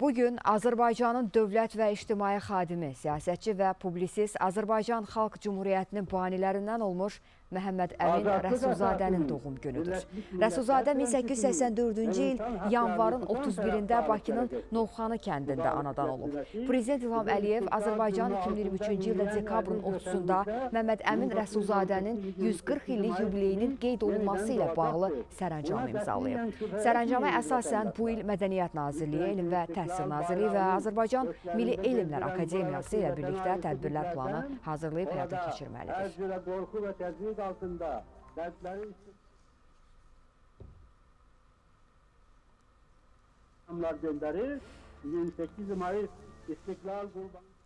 Bugün Azərbaycanın dövlət və ictimai xadimi, siyasətçi və publisist Azərbaycan Xalq Cumhuriyyətinin banilərindən olmuş Məhəmməd Əmin Rəsulzadənin doğum günüdür. Rəsulzadə 1884-cü il yanvarın 31-də Bakının Novxanı kəndində anadan olub. Prezident İlham Əliyev Azərbaycan 2023-cü ildə dekabrın 30-da Məhəmməd Əmin Rəsulzadənin 140 illik yubileyinin qeyd olunması ilə bağlı sərəncamı imzalayıb. Sərəncama əsasən bu il Mədəniyyət Nazirliyi, Elm və Təhsil Nazirliyi və Azərbaycan Milli Elmlər Akademiyası ilə birlikdə tədbirlər planı hazırlayıb həyata keçirməlidir. altında. Dertlerin gönderir. 28 Mayıs İstiklal Kurbanı